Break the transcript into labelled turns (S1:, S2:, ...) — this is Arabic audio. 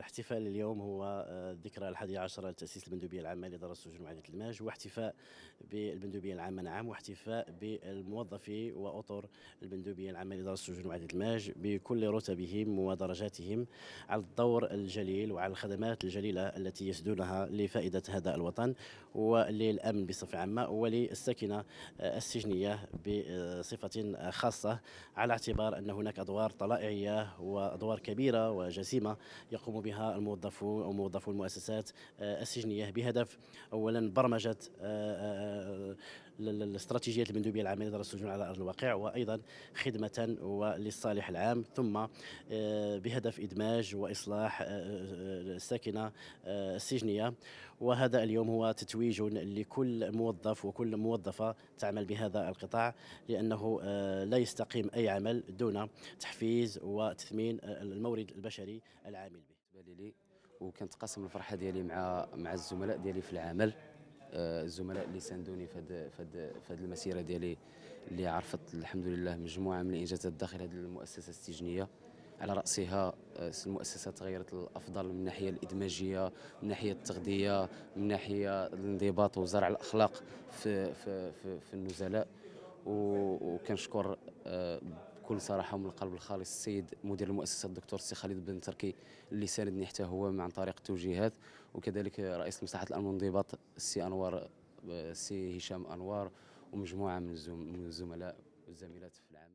S1: احتفال اليوم هو الذكرى الحادية عشر لتأسيس المندوبية العامة لإدارة السجون الماج واحتفاء بالمندوبية العامة نعم واحتفاء بالموظفي وأطر المندوبية العامة لإدارة السجون الماج بكل رتبهم ودرجاتهم على الدور الجليل وعلى الخدمات الجليلة التي يسدونها لفائدة هذا الوطن وللأمن بصفة عامة وللسكنة السجنية بصفة خاصة على اعتبار أن هناك أدوار طلائعية وأدوار كبيرة وجسيمة يقوم بها الموظفون أو موظفو المؤسسات السجنية بهدف أولا برمجة الاستراتيجية المندوبية العامة لإدارة السجون على أرض الواقع وأيضا خدمة وللصالح العام ثم بهدف إدماج وإصلاح الساكنة السجنية. وهذا اليوم هو تتويج لكل موظف وكل موظفة تعمل بهذا القطاع لأنه لا يستقيم أي عمل دون تحفيز وتثمين المورد البشري العامل به.
S2: لي وكانت قاسم الفرحة ديالي مع مع الزملاء ديالي في العمل. الزملاء اللي ساندوني في هذه في هذه المسيرة ديالي اللي عرفت الحمد لله مجموعة من الإنجازات داخل هذه المؤسسة السجنيه على رأسها المؤسسة تغيرت الأفضل من الناحيه الإدماجية من ناحية التغذية من ناحية الانضباط وزرع الأخلاق في في في, في النزلاء. وكنشكر بكل صراحة ومن القلب الخالص السيد مدير المؤسسة الدكتور السي خالد بن تركي اللي ساندني حتى هو عن طريق التوجيهات وكذلك رئيس مصلحه الأمن والانضباط السي أنوار السي هشام أنوار ومجموعة من الزملاء والزميلات في العمل